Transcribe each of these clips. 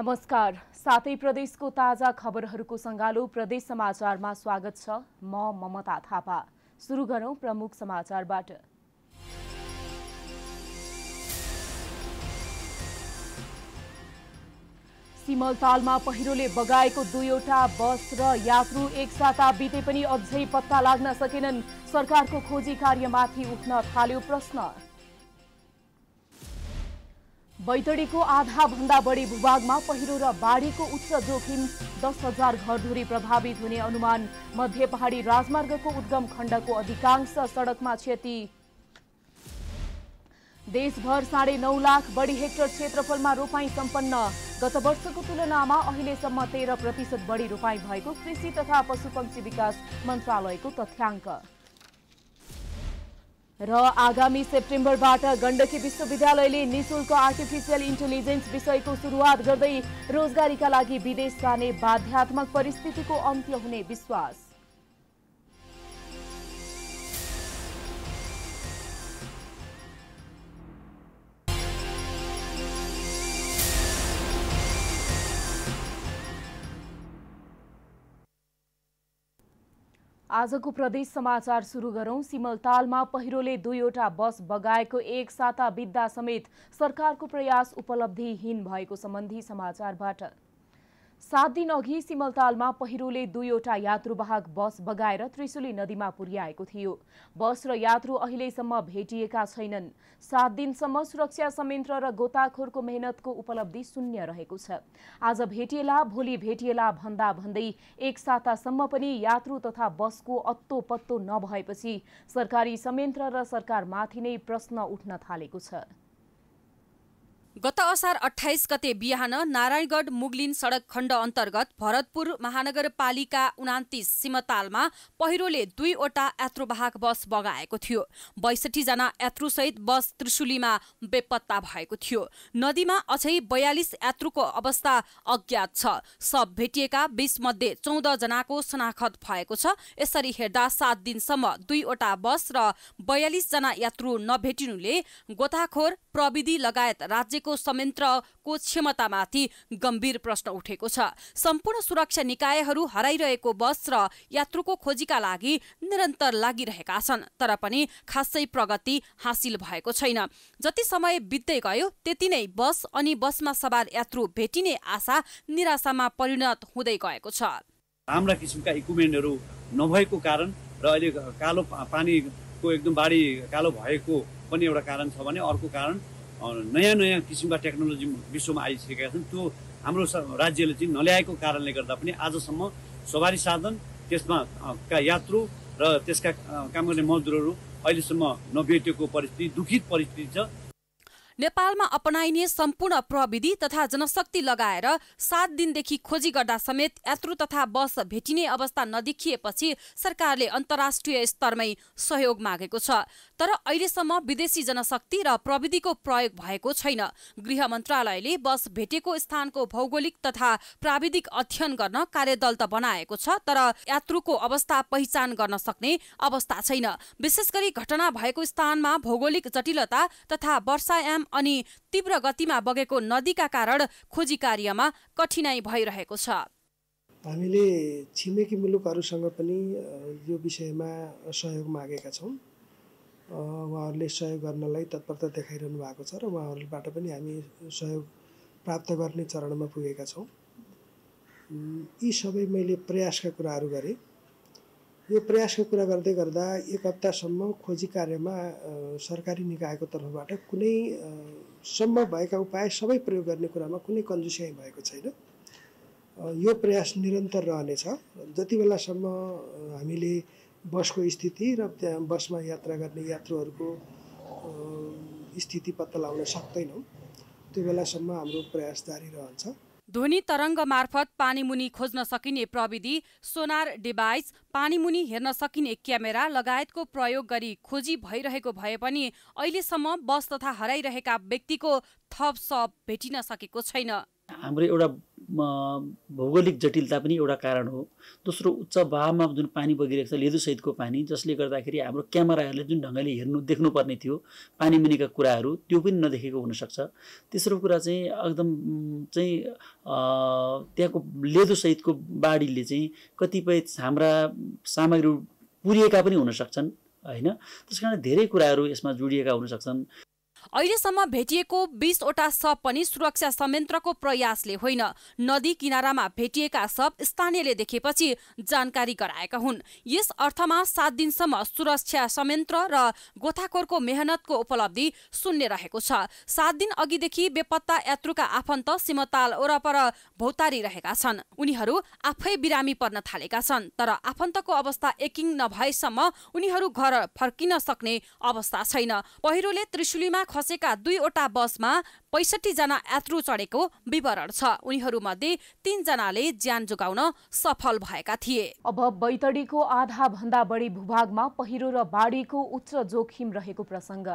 नमस्कार। सातै प्रदेशको ताजा खबरहरूको सङ्गालो प्रदेश समाचारमा स्वागत छ। म ममता थापा। सुरु गरौं प्रमुख समाचारबाट। सिमलतालमा पहिरोले बगाएको दुईवटा बस र यात्रु एकसाता बिते पनि अझै पत्ता लाग्न सकेनन्। सरकारको खोजी कार्यमाथि उठ्न थाल्यो प्रश्न। बैतडीको आधा भन्दा बढी भूभागमा पहिरो र बाढीको उच्च जोखिम दस हजार घरधुरी प्रभावित हुने अनुमान मध्य पहाडी राजमार्गको उद्गम खण्डको अधिकांश सडकमा क्षति। देशभर साढे नौ लाख बढी हेक्टर क्षेत्रफलमा रोपाई सम्पन्न। गत वर्षको तुलनामा अहिलेसम्म तेह्र प्रतिशत बढी रोपाई भएको कृषि तथा पशुपक्षी विकास मन्त्रालयको तथ्याङ्क। र आगामी सेप्टेम्बरबाट गण्डकी विश्वविद्यालयले निशुल्क आर्टिफिसियल इन्टेलिजेन्स विषयको सुरुवात गर्दै रोजगारीका लागि विदेश जाने बाध्यात्मक परिस्थितिको अन्त्य हुने विश्वास। आजको प्रदेश समाचार सुरु गरौं। सिमलतालमा पहिरोले दुईवटा बस बगाएको एक साता बित्दा समेत सरकारको प्रयास उपलब्धिहीन भएको सम्बन्धी समाचारबाट। सात दिन अघि सिमलतालमा पहिरोले दुईवटा यात्रुवाहक बस बगाएर त्रिशुली नदीमा पुर्याएको थियो। बस र यात्रु अहिलेसम्म भेटिएका छैनन्। सात दिनसम्म सुरक्षा संयन्त्र र गोताखोरको मेहनतको उपलब्धि शून्य रहेको छ। आज भेटिएला भोलि भेटिएला भन्दा भन्दै एक सातासम्म पनि यात्रु तथा बसको अत्तो पत्तो नभएपछि सरकारी संयन्त्र र सरकारमाथि नै प्रश्न उठ्न थालेको छ। गत असार अठाइस गते बिहान नारायणगढ मुगलिन सडक खण्ड अन्तर्गत भरतपुर महानगरपालिका उनातिस सिमतालमा पहिरोले दुईवटा यात्रुवाहक बस बगाएको थियो। बैसठी जना यात्रुसहित बस त्रिशुलीमा बेपत्ता भएको थियो। नदीमा अझै बयालिस यात्रुको अवस्था अज्ञात छ। सब भेटिएका बीस मध्ये चौध जनाको शनाखत भएको छ। यसरी हेर्दा सात दिनसम्म दुईवटा बस र बयालिस जना यात्रु नभेटिनुले गोताखोर प्रविधि लगायत राज्यको संयन्त्रको क्षमतामाथि गम्भीर प्रश्न उठेको छ। सम्पूर्ण सुरक्षा निकायहरू हराइरहेको बस र यात्रुको खोजीका लागि निरन्तर लागिरहेका छन् तर पनि खासै प्रगति हासिल भएको छैन। जति समय बित्दै गयो त्यति नै बस अनि बसमा सवार यात्रु भेटिने आशा निराशामा परिणत हुँदै गएको छ। राम्रा किसिमका इक्विपमेन्टहरू नभएको कारण र अहिले कालो पानीको एकदम बाढी कालो भएको पनि एउटा कारण छ भने अर्को कारण नयाँ नयाँ किसिमका टेक्नोलोजी विश्वमा आइसकेका छन्। त्यो हाम्रो राज्यले चाहिँ नल्याएको कारणले गर्दा पनि आजसम्म सवारी साधन त्यसमा का यात्रु र त्यसका काम गर्ने मजदुरहरू अहिलेसम्म नभेटिएको परिस्थिति दुखित परिस्थिति छ। नेपालमा अपनाइने सम्पूर्ण प्रविधि तथा जनशक्ति लगाएर सात दिनदेखि खोजी गर्दा समेत यात्रु तथा बस भेटिने अवस्था नदेखिएपछि सरकारले अन्तर्राष्ट्रिय स्तरमै सहयोग मागेको छ। तर अहिलेसम्म विदेशी जनशक्ति र प्रविधिको प्रयोग भएको छैन। गृह मन्त्रालयले बस भेटेको स्थानको भौगोलिक तथा प्राविधिक अध्ययन गर्न कार्यदल त बनाएको छ तर यात्रुको अवस्था पहिचान गर्न सक्ने अवस्था छैन। विशेष गरी घटना भएको स्थानमा भौगोलिक जटिलता तथा वर्षायाम अनि तीव्र गतिमा बगेको नदीका कारण खोजी कार्यमा कठिनाई भइरहेको छ। हामीले छिमेकी मुलुकहरूसँग पनि यो विषयमा सहयोग मागेका छौँ। उहाँहरूले सहयोग गर्नलाई तत्परता देखाइरहनु भएको छ र उहाँहरूबाट पनि हामी सहयोग प्राप्त गर्ने चरणमा पुगेका छौँ। यी सबै मैले प्रयासका कुराहरू गरेँ। यो प्रयासको कुरा गर्दै गर्दा एक हप्तासम्म खोजी कार्यमा सरकारी निकायको तर्फबाट कुनै सम्भव भएका उपाय सबै प्रयोग गर्ने कुरामा कुनै कन्जुसियाइ भएको छैन। यो प्रयास निरन्तर रहनेछ। जति बेलासम्म हामीले बसको स्थिति र त्यहाँ बसमा यात्रा गर्ने यात्रुहरूको स्थिति पत्ता लगाउन सक्दैनौँ त्यो बेलासम्म हाम्रो प्रयास जारी रहन्छ। ध्वनि तरङ्ग मार्फत पानीमुनि खोज्न सकिने प्रविधि सोनार डिभाइस पानीमुनि हेर्न सकिने क्यामेरा लगायतको प्रयोग गरी खोजी भइरहेको भए पनि अहिलेसम्म बस तथा हराइरहेका व्यक्तिको थप सप भेटिन सकेको छैन। हाम्रो एउटा भौगोलिक जटिलता पनि एउटा कारण हो। दोस्रो उच्च भावमा जुन पानी बगिरहेको छ लेदोसहितको पानी जसले गर्दाखेरि हाम्रो क्यामेराहरूले जुन ढङ्गले हेर्नु देख्नुपर्ने थियो पानी मुनिका कुराहरू त्यो पनि नदेखेको हुनसक्छ। तेस्रो कुरा चाहिँ एकदम चाहिँ त्यहाँको लेदोसहितको बाढीले चाहिँ कतिपय हाम्रा सामग्री पुरिएका पनि हुनसक्छन् होइन? त्यस कारण धेरै कुराहरू यसमा जोडिएका हुनसक्छन्। अहिलेसम्म भेटिएको बिसवटा शव पनि सुरक्षा संयन्त्रको प्रयासले होइन नदी किनारामा भेटिएका शव स्थानीयले देखेपछि जानकारी गराएका हुन्। यस अर्थमा सात दिनसम्म सुरक्षा संयन्त्र र गोथाखोरको मेहनतको उपलब्धि शून्य रहेको छ। सात दिन अघिदेखि बेपत्ता यात्रुका आफन्त सिमताल वरपर भौतारी रहेका छन्। उनीहरू आफै बिरामी पर्न थालेका छन् तर आफन्तको अवस्था एकिङ नभएसम्म उनीहरू घर फर्किन सक्ने अवस्था छैन। पहिरोले त्रिशुलीमा खसेका दुईवटा बसमा पैसठी जना यात्रु चढेको विवरण छ। उनीहरूमध्ये तीनजनाले ज्यान जोगाउन सफल भएका थिए। अब बैतडीको आधा भन्दा बढी भूभागमा पहिरो र बाढीको उच्च जोखिम रहेको प्रसङ्ग।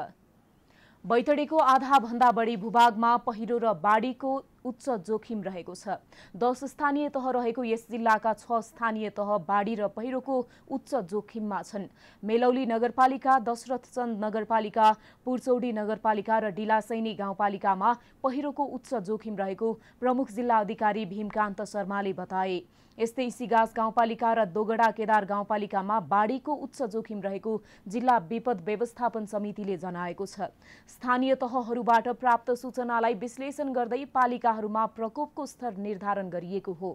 बैतडीको आधा भन्दा बढी भूभागमा पहिरो र बाढीको उच्च जोखिम रहेको छ। दस स्थानीय तह रहेको यस जिल्लाका छ स्थानीय तह बाढी र पहिरोको उच्च जोखिममा छन्। मेलौली नगरपालिका दशरथचन्द नगरपालिका पुरचौडी नगरपालिका र डिलासैनी गाउँपालिकामा पहिरोको उच्च जोखिम रहेको प्रमुख जिल्ला अधिकारी भीमकान्त शर्माले बताए। यस्तै सिगास गाउँपालिका र दोगडा केदार गाउँपालिकामा बाढीको उच्च जोखिम रहेको जिल्ला विपद व्यवस्थापन समितिले जनाएको छ। स्थानीय तहहरूबाट प्राप्त सूचनालाई विश्लेषण गर्दै पालिकाहरूमा प्रकोपको स्तर निर्धारण गरिएको हो।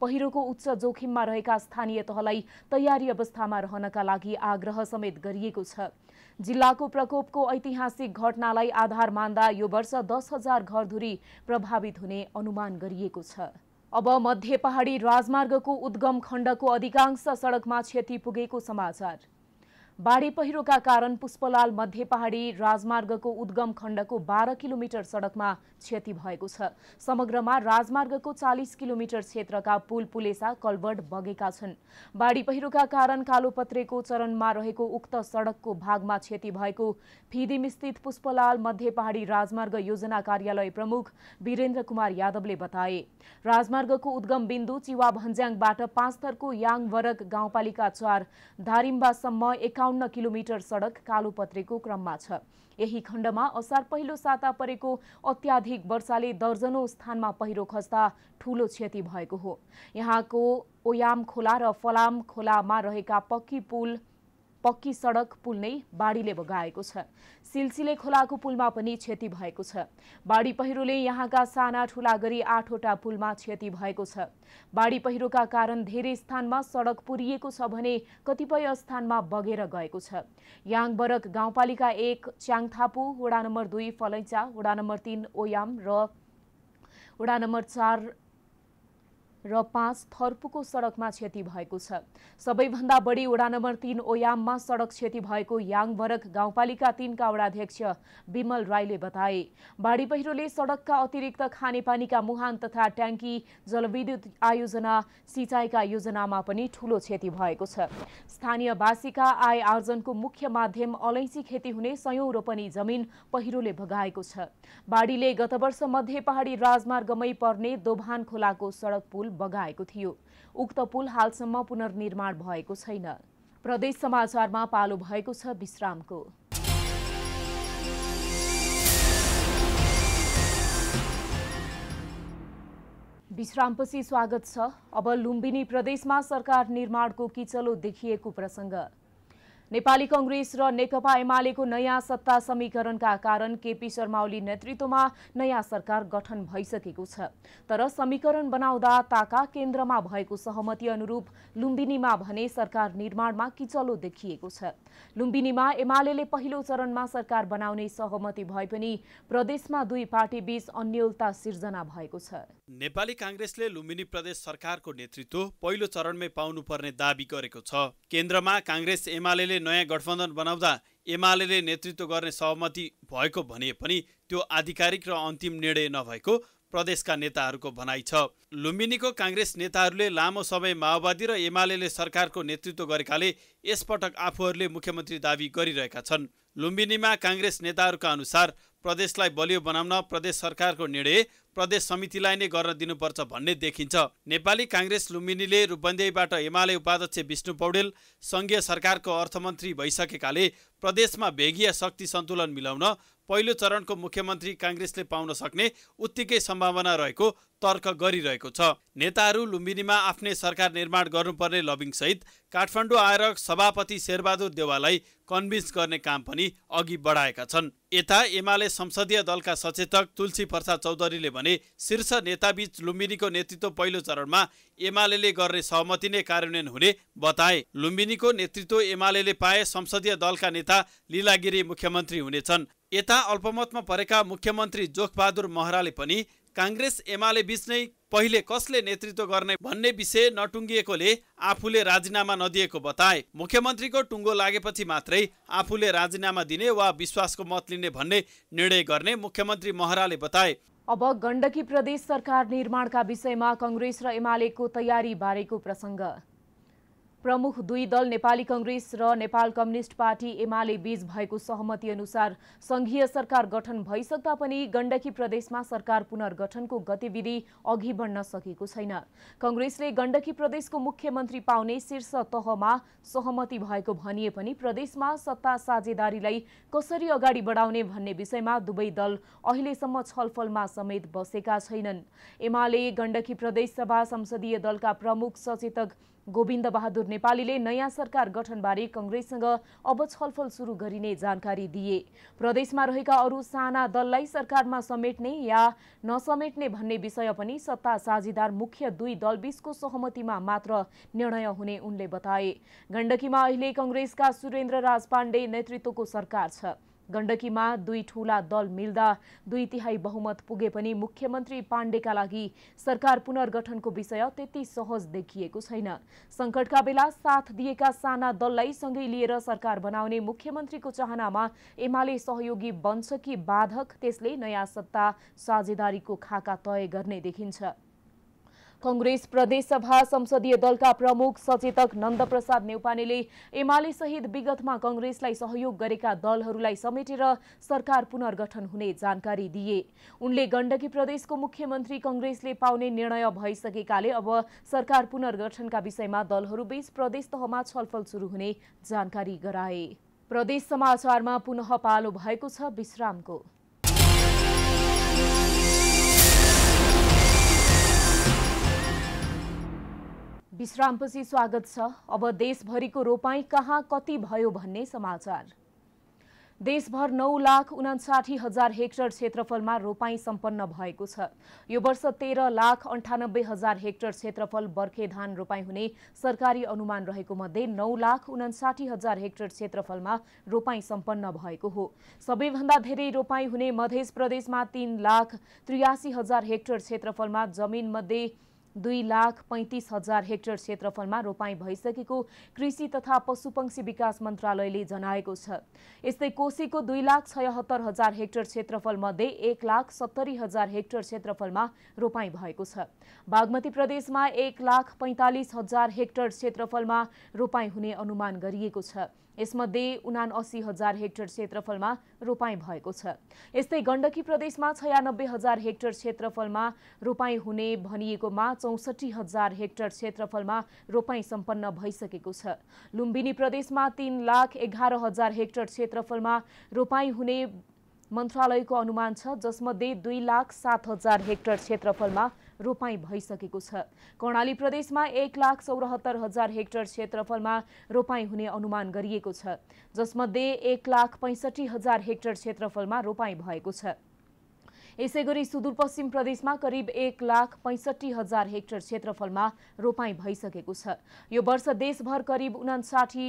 पहिरोको उच्च जोखिममा रहेका स्थानीय तहलाई तयारी अवस्थामा रहनका लागि आग्रह समेत गरिएको छ। जिल्लाको प्रकोपको ऐतिहासिक घटनालाई आधार मान्दा यो वर्ष दस हजार घरधुरी प्रभावित हुने अनुमान गरिएको छ। अब मध्य पहाडी राजमार्गको उद्गम खण्डको अधिकांश सडकमा क्षति पुगेको समाचार। बाढी पहिरोका कारण पुष्पलाल मध्य पहाडी राजमार्गको उद्गम खण्डको बाह्र किलोमिटर सडकमा क्षति भएको छ। समग्रमा राजमार्गको चालिस किलोमिटर क्षेत्रका पुल पुलेसा कलवर्ट बगेका छन्। बाढी पहिरोका कारण कालोपत्रेको चरणमा रहेको उक्त सडकको भागमा क्षति भएको फिदिम स्थित पुष्पलाल मध्य पहाडी राजमार्ग योजना कार्यालय प्रमुख वीरेन्द्र कुमार यादवले बताए। राजमार्गको उद्गम बिन्दु चिवा भन्ज्याङबाट पाँच थरको याङ वरक गाउँपालिका चार धारिम्बासम्म एकाउन्न किलोमिटर सडक कालोपत्रेको क्रममा छ। यही खण्डमा असार पहिलो साता परेको अत्याधिक वर्षाले दर्जनौ स्थानमा पहिरो खस्दा ठूलो क्षति भएको हो। यहाँको ओयाम खोला र फलाम खोलामा रहेका पक्की पुल पक्की सडक पुल नै बाढीले बगाएको छ। सिलसिले खोलाको पुलमा पनि क्षति भएको छ। बाढी पहिरोले यहाँका साना ठुला गरी आठवटा पुलमा क्षति भएको छ। बाढी पहिरोका कारण धेरै स्थानमा सडक पुरिएको छ भने कतिपय स्थानमा बगेर गएको छ। याङबरक गाउँपालिका एक च्याङथापु वडा नम्बर दुई फलैचा वडा नम्बर तिन ओयाम र वडा नम्बर चार र पाँच थर्पुको सडकमा क्षति भएको छ। सबैभन्दा बढी वडा नम्बर तिन ओयाममा सडक क्षति भएको याङभरक गाउँपालिका तिनका वडाध्यक्ष विमल राईले बताए। बाढी पहिरोले सडकका अतिरिक्त खानेपानीका मुहान तथा ट्याङ्की जलविद्युत आयोजना सिँचाइका योजनामा पनि ठूलो क्षति भएको छ। स्थानीयवासीका आय आर्जनको मुख्य माध्यम अलैँची खेती हुने सयौं रोपनी जमिन पहिरोले भगाएको छ। बाढीले गत वर्ष मध्य पहाडी राजमार्गमै पर्ने दोभान खोलाको सडक पुल बगाएको थियो। उक्त पुल हालसम्म पुनर्निर्माण भएको छैन। प्रदेश समाचारमा पालो भएको छ विश्रामको। विश्रामपछि स्वागत छ। अब लुम्बिनी प्रदेशमा सरकार निर्माणको किचलो देखिएको प्रसङ्ग। नेपाली कङ्ग्रेस र नेकपा एमालेको नयाँ सत्ता समीकरणका कारण केपी शर्मा ओली नेतृत्वमा नयाँ सरकार गठन भइसकेको छ। तर समीकरण बनाउँदा ताका केन्द्रमा भएको सहमति अनुरूप लुम्बिनीमा भने सरकार निर्माणमा किचलो देखिएको छ। लुम्बिनीमा एमाले पहिलो चरणमा सरकार बनाउने सहमति भए पनि प्रदेशमा दुई पार्टी बीच अन्यलता सिर्जना भएको छ। नेपाली काङ्ग्रेसले लुम्बिनी प्रदेश सरकारको नेतृत्व पहिलो चरणमै पाउनुपर्ने दावी गरेको छ। केन्द्रमा काङ्ग्रेस एमाले नयाँ गठबन्धन बनाउँदा एमाले नेतृत्व गर्ने सहमति भएको भने पनि त्यो आधिकारिक र अन्तिम निर्णय नभएको प्रदेशका नेताहरूको भनाइ छ। लुम्बिनीको काङ्ग्रेस नेताहरूले लामो समय माओवादी र एमाले सरकारको नेतृत्व गरेकाले यसपटक आफूहरूले मुख्यमन्त्री दावी गरिरहेका छन्। लुम्बिनीमा काङ्ग्रेस नेताहरूका अनुसार प्रदेशलाई बलियो बनाउन प्रदेश सरकारको निर्णय प्रदेश समितिलाई नै गर्न दिनुपर्छ भन्ने देखिन्छ। नेपाली काङ्ग्रेस लुम्बिनीले रूपन्देहीबाट एमाले उपाध्यक्ष विष्णु पौडेल सङ्घीय सरकारको अर्थमन्त्री भइसकेकाले प्रदेशमा भेगीय शक्ति सन्तुलन मिलाउन पहिलो चरणको मुख्यमन्त्री काङ्ग्रेसले पाउन सक्ने उत्तिकै सम्भावना रहेको तर्क गरिरहेको छ। नेताहरू लुम्बिनीमा आफ्नै सरकार निर्माण गर्नुपर्ने लबिङसहित काठमाडौँ आएर सभापति शेरबहादुर देवाललाई कन्भिन्स गर्ने काम पनि अघि बढाएका छन्। यता एमाले संसदीय दलका सचेतक तुलसी प्रसाद चौधरीले भने शीर्ष नेताबीच लुम्बिनीको नेतृत्व पहिलो चरणमा एमाले गर्ने सहमति नै कार्यान्वयन हुने बताए। लुम्बिनीको नेतृत्व एमाले पाए संसदीय दलका नेता लीलागिरी मुख्यमन्त्री हुनेछन्। यता अल्पमतमा परेका मुख्यमन्त्री जोखबहादुर महराले पनि काङ्ग्रेस एमाले बीच नै पहिले कसले नेतृत्व गर्ने भन्ने विषय नटुङ्गिएकोले आफूले राजीनामा नदिएको बताए। मुख्यमन्त्रीको टुङ्गो लागेपछि मात्रै आफूले राजीनामा दिने वा विश्वासको मत लिने भन्ने निर्णय गर्ने मुख्यमन्त्री महराले बताए। अब गण्डकी प्रदेश सरकार निर्माणका विषयमा कङ्ग्रेस र एमालेको तयारी बारेको प्रसङ्ग। प्रमुख दुई दल नेपाली कङ्ग्रेस र नेपाल कम्युनिस्ट पार्टी एमाले बीच भएको सहमति अनुसार संघीय सरकार गठन भइसक्दा पनि गण्डकी प्रदेशमा सरकार पुनर्गठनको गतिविधि अघि बढ्न सकेको छैन। कङ्ग्रेसले गण्डकी प्रदेशको मुख्यमन्त्री पाउने शीर्ष तहमा सहमति भएको भनिए पनि प्रदेशमा सत्ता साझेदारीलाई कसरी अगाडि बढाउने भन्ने विषयमा दुवै दल अहिलेसम्म छलफलमा समेत बसेका छैनन्। एमाले गण्डकी प्रदेश सभा संसदीय दलका प्रमुख सचेतक गोविन्द बहादुर नेपालीले नयाँ सरकार गठनबारे कङ्ग्रेससँग अब छलफल सुरु गरिने जानकारी दिए। प्रदेशमा रहेका अरू साना दललाई सरकारमा समेट्ने या नसमेट्ने भन्ने विषय पनि सत्ता साझेदार मुख्य दुई दलबीचको सहमतिमा मात्र निर्णय हुने उनले बताए। गण्डकीमा अहिले कङ्ग्रेसका सुरेन्द्र राज पाण्डे नेतृत्वको सरकार छ। गण्डकीमा दुई ठूला दल मिल्दा दुई तिहाई बहुमत पुगे पनि मुख्यमन्त्री पाण्डेका लागि सरकार पुनर्गठनको विषय त्यति सहज देखिएको छैन। सङ्कटका बेला साथ दिएका साना दललाई सँगै लिएर सरकार बनाउने मुख्यमन्त्रीको चाहनामा एमाले सहयोगी बन्छ कि बाधक त्यसले नयाँ सत्ता साझेदारीको खाका तय गर्ने देखिन्छ। कङ्ग्रेस प्रदेशसभा संसदीय दलका प्रमुख सचेतक नन्दप्रसाद नेउपानेले एमाले सहित विगतमा कङ्ग्रेसलाई सहयोग गरेका दलहरूलाई समेटेर सरकार पुनर्गठन हुने जानकारी दिए। उनले गण्डकी प्रदेशको मुख्यमन्त्री कङ्ग्रेसले पाउने निर्णय भइसकेकाले अब सरकार पुनर्गठनका विषयमा दलहरूबीच प्रदेश तहमा छलफल सुरु हुने जानकारी गराए। प्रदेश समाचारमा पुनः पालो भएको छ विश्रामको। विश्रामपछि स्वागत छ। अब देशभरिको रोपाई कहाँ कति भयो भन्ने समाचार। देशभर नौ लाख उनासाठी हजार हेक्टर क्षेत्रफलमा रोपाई सम्पन्न भएको छ। यो वर्ष तेह्र लाख अन्ठानब्बे हजार हेक्टर क्षेत्रफल बर्खे धान रोपाई हुने सरकारी अनुमान रहेको मध्ये नौ लाख उनासाठी हजार हेक्टर क्षेत्रफलमा रोपाई सम्पन्न भएको हो। सबैभन्दा धेरै रोपाई हुने मध्य प्रदेशमा तीन लाख त्रियासी हजार हेक्टर क्षेत्रफलमा जमिन मध्ये दुई लाख पैँतिस हजार हेक्टर क्षेत्रफलमा रोपाई भइसकेको कृषि तथा पशुपक्षी विकास मन्त्रालयले जनाएको छ। यस्तै कोशीको दुई लाख छयहत्तर हजार हेक्टर क्षेत्रफल मध्ये एक लाख सत्तरी हजार हेक्टर क्षेत्रफलमा रोपाई भएको छ। बागमती प्रदेशमा एक लाख पैँतालिस हजार हेक्टर क्षेत्रफलमा रोपाई हुने अनुमान गरिएको छ। यसमध्ये उना अस्सी हजार हेक्टर क्षेत्रफलमा रोपाई भएको छ। यस्तै गण्डकी प्रदेशमा छयानब्बे हजार हेक्टर क्षेत्रफलमा रोपाई हुने भनिएकोमा चौसठी हजार हेक्टर क्षेत्रफलमा रोपाई सम्पन्न भइसकेको छ। लुम्बिनी प्रदेशमा तीन लाख एघार हजार हेक्टर क्षेत्रफलमा रोपाई हुने मन्त्रालयको अनुमान छ जसमध्ये दुई लाख सात हजार हेक्टर क्षेत्रफलमा रोपाई भइसकेको छ। कर्णाली प्रदेशमा एक लाख चौरात्तर हजार हेक्टर क्षेत्रफलमा रोपाई हुने अनुमान गरिएको छ जसमध्ये एक लाख पैँसठी हजार हेक्टर क्षेत्रफलमा रोपाई भएको छ। यसै गरी सुदूरपश्चिम प्रदेशमा करिब एक लाख पैँसठी हजार हेक्टर क्षेत्रफलमा रोपाई भइसकेको छ। यो वर्ष देशभर करिब उनासाठी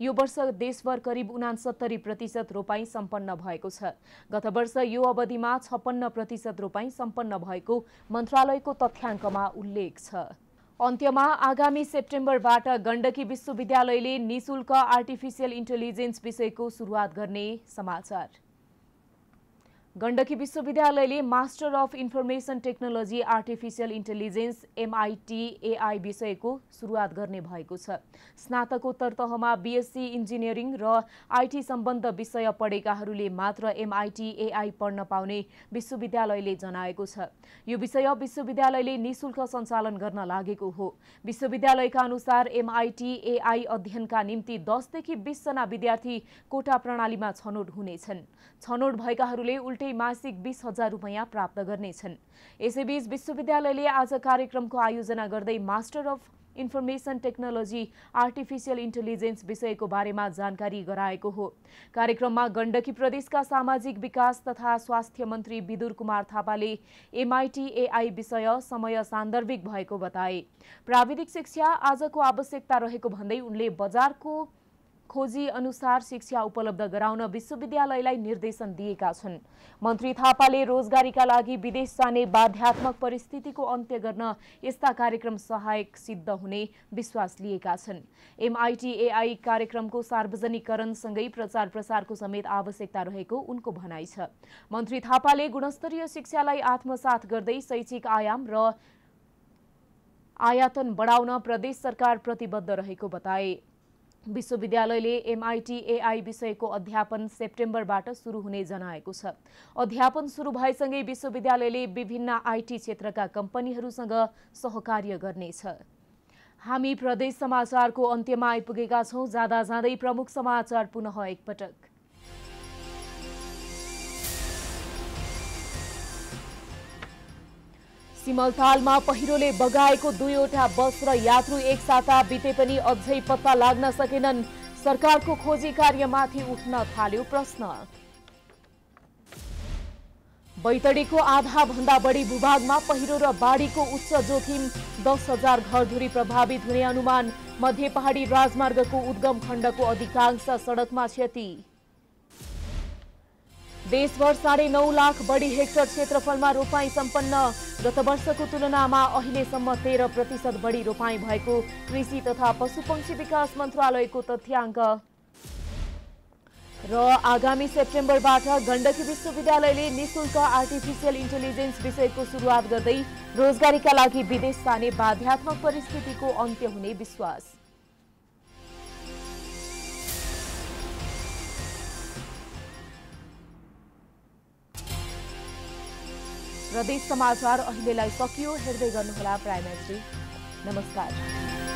यो वर्ष देशभर करिब उनासत्तरी प्रतिशत रोपाई सम्पन्न भएको छ। गत वर्ष यो अवधिमा छप्पन्न प्रतिशत रोपाई सम्पन्न भएको मन्त्रालयको तथ्याङ्कमा उल्लेख छ। अन्त्यमा आगामी सेप्टेम्बरबाट गण्डकी विश्वविद्यालयले निशुल्क आर्टिफिसियल इन्टेलिजेन्स विषयको सुरुवात गर्ने समाचार। गण्डकी विश्वविद्यालयले master of information technology artificial intelligence MIT AI विषयको सुरुवात गर्ने भएको छ। स्नातकोत्तर तहमा बिएससी इन्जिनियरिङ र आइटी सम्बन्ध विषय पढेकाहरूले मात्र एमआइटी एआई पढ्न पाउने विश्वविद्यालयले जनाएको छ। यो विषय विश्वविद्यालयले निशुल्क सञ्चालन गर्न लागेको हो। विश्वविद्यालयका अनुसार एमआइटी एआई अध्ययनका निम्ति दसदेखि बिसजना विद्यार्थी कोटा प्रणालीमा छनौट हुनेछन्। छनौट भएकाहरूले उल्टै मासिक बिस हजार रुपियाँ प्राप्त गर्नेछन्। यसैबीच विश्वविद्यालयले आज कार्यक्रमको आयोजना गर्दै master of information technology artificial intelligence विषयको बारेमा जानकारी गराएको हो। कार्यक्रममा गण्डकी प्रदेशका सामाजिक विकास तथा स्वास्थ्य मन्त्री विदुर कुमार थापाले एमआइटी एआई विषय समय सान्दर्भिक भएको बताए। प्राविधिक शिक्षा आजको आवश्यकता रहेको भन्दै उनले बजारको खोजी अनुसार शिक्षा उपलब्ध गराउन विश्वविद्यालयलाई निर्देशन दिएका छन्। मन्त्री थापाले रोजगारीका लागि विदेश जाने बाध्यात्मक परिस्थितिको अन्त्य गर्न यस्ता कार्यक्रम सहायक सिद्ध हुने विश्वास लिएका छन्। एमआइटिएआई कार्यक्रमको सार्वजनिकरणसँगै प्रचार प्रसारको समेत आवश्यकता रहेको उनको भनाइ छ। मन्त्री थापाले गुणस्तरीय शिक्षालाई आत्मसात गर्दै शैक्षिक आयाम र आयातन बढाउन प्रदेश सरकार प्रतिबद्ध रहेको बताए। विश्वविद्यालयले एमआइटिएआई विषयको अध्यापन सेप्टेम्बरबाट सुरु हुने जनाएको छ। अध्यापन सुरु भएसँगै विश्वविद्यालयले विभिन्न आइटी क्षेत्रका कम्पनीहरूसँग सहकार्य गर्नेछ। हामी प्रदेश समाचारको अन्त्यमा आइपुगेका छौँ। जाँदा जाँदै प्रमुख समाचार पुनः एकपटक। सिमलतालमा पहिरोले बगाएको दुईवटा बस र यात्रु एक साता बिते पनि अझै पत्ता लाग्न सकेनन्। सरकारको खोजी कार्यमाथि उठ्न थाल्यो प्रश्न। बैतडीको आधा भन्दा बढी भूभागमा पहिरो र बाढीको उच्च जोखिम दस हजार घरधुरी प्रभावित हुने अनुमान मध्य पहाडी राजमार्गको उद्गम खण्डको अधिकांश सडकमा क्षति। देशभर साढे नौ लाख बढी हेक्टर क्षेत्रफलमा रोपाई सम्पन्न। गत वर्षको तुलनामा अहिलेसम्म तेह्र प्रतिशत बढी रोपाई भएको कृषि तथा पशुपक्षी विकास मन्त्रालयको तथ्याङ्क। र आगामी सेप्टेम्बरबाट गण्डकी विश्वविद्यालयले निशुल्क आर्टिफिसियल इन्टेलिजेन्स विषयको सुरुवात गर्दै रोजगारीका लागि विदेश जाने बाध्यात्मक परिस्थितिको अन्त्य हुने विश्वास। प्रदेश समाचार अहिलेलाई सकियो हेर्दै गर्नुहोला प्राइमेरी नमस्कार।